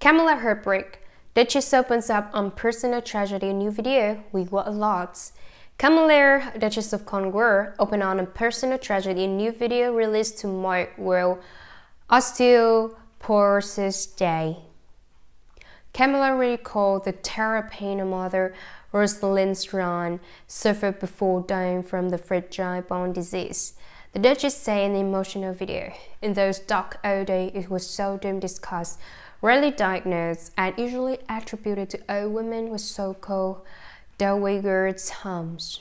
Camilla heartbreak. Duchess opens up on personal tragedy in new video we what a lot. Camilla, Duchess of Cornwall, opened on a personal tragedy in new video released to mark World Osteoporosis Day. Camilla recalled the terror pain her mother, Rosalind Strachan, suffered before dying from the fragile bone disease. The Duchess said in the emotional video, in those dark old days it was seldom discussed, rarely diagnosed, and usually attributed to old women with so-called dowager harms.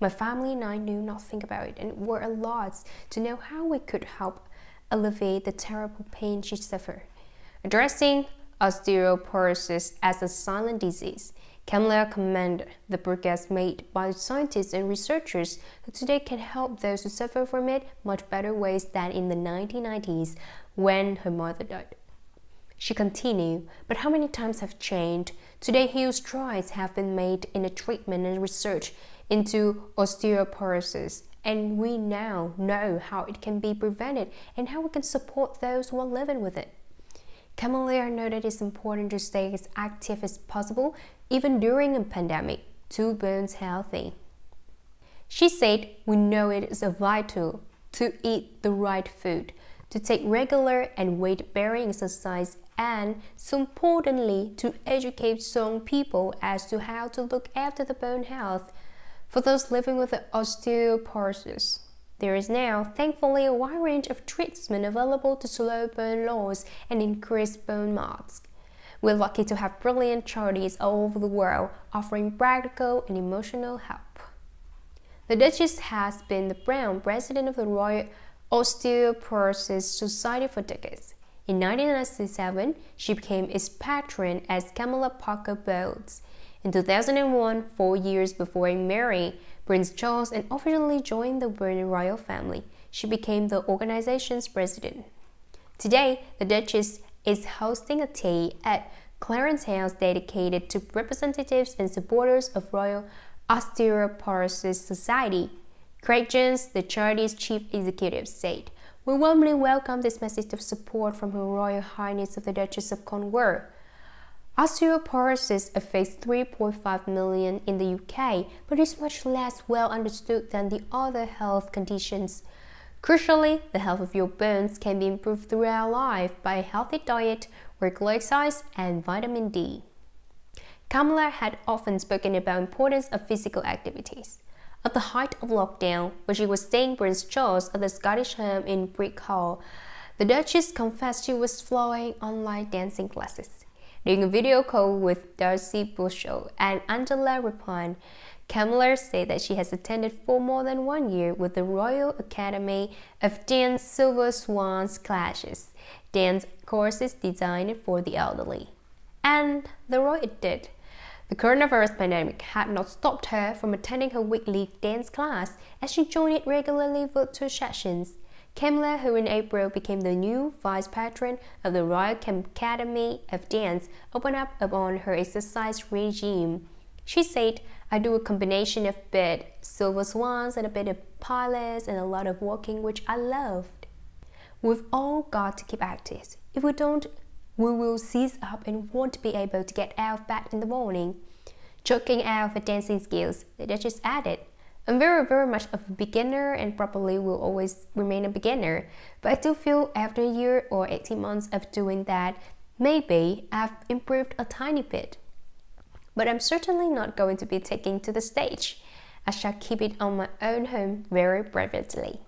My family and I knew nothing about it and were at loss to know how we could help alleviate the terrible pain she suffered. Addressing osteoporosis as a silent disease, Camilla commended the progress made by scientists and researchers who today can help those who suffer from it much better ways than in the 1990s when her mother died. She continued, but how many times have changed? Today, huge strides have been made in the treatment and research into osteoporosis, and we now know how it can be prevented and how we can support those who are living with it. Camilla noted it's important to stay as active as possible even during a pandemic to bones healthy. She said, We know it is vital to eat the right food, to take regular and weight bearing exercise, and, so importantly, to educate young people as to how to look after the bone health for those living with osteoporosis. There is now, thankfully, a wide range of treatment available to slow bone loss and increase bone mass. We're lucky to have brilliant charities all over the world offering practical and emotional help. The Duchess has been the brand president of the Royal Osteoporosis Society for decades. In 1997, she became its patron as Camilla Parker Bowles. In 2001, four years before marrying Prince Charles and officially joined the royal family, she became the organization's president. Today, the Duchess is hosting a tea at Clarence House dedicated to representatives and supporters of Royal Osteoporosis Society. Craig Jones, the charity's chief executive, said, We warmly welcome this message of support from Her Royal Highness of the Duchess of Cornwall. Osteoporosis affects 3.5 million in the UK, but is much less well understood than the other health conditions. Crucially, the health of your bones can be improved throughout life by a healthy diet, regular exercise, and vitamin D. Camilla had often spoken about importance of physical activities. At the height of lockdown, when she was staying Prince Charles at the Scottish home in Birkhall, the Duchess confessed she was following online dancing classes. During a video call with Darcey Bussell and Angela Rippon, Camilla said that she has attended for more than one year with the Royal Academy of Dance Silver Swans classes, dance courses designed for the elderly. And the Royal did. The coronavirus pandemic had not stopped her from attending her weekly dance class as she joined it regularly virtual sessions. Camilla, who in April became the new vice patron of the Royal Academy of Dance, opened up upon her exercise regime. She said, I do a combination of bit silver swans and a bit of pilates and a lot of walking, which I loved. We've all got to keep active. If we don't, we will seize up and won't be able to get out bed in the morning. Choking out for dancing skills, the Duchess added. I'm very, very much of a beginner and probably will always remain a beginner, but I do feel after a year or 18 months of doing that, maybe I've improved a tiny bit. But I'm certainly not going to be taking to the stage. I shall keep it on my own home very privately.